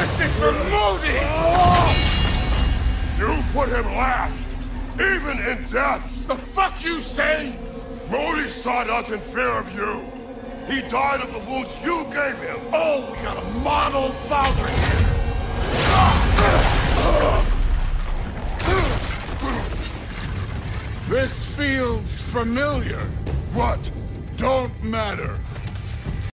This is for Modi! You put him last, even in death! The fuck you say? Modi saw us in fear of you. He died of the wounds you gave him. Oh, we got a model father here. This feels familiar. What? Don't matter.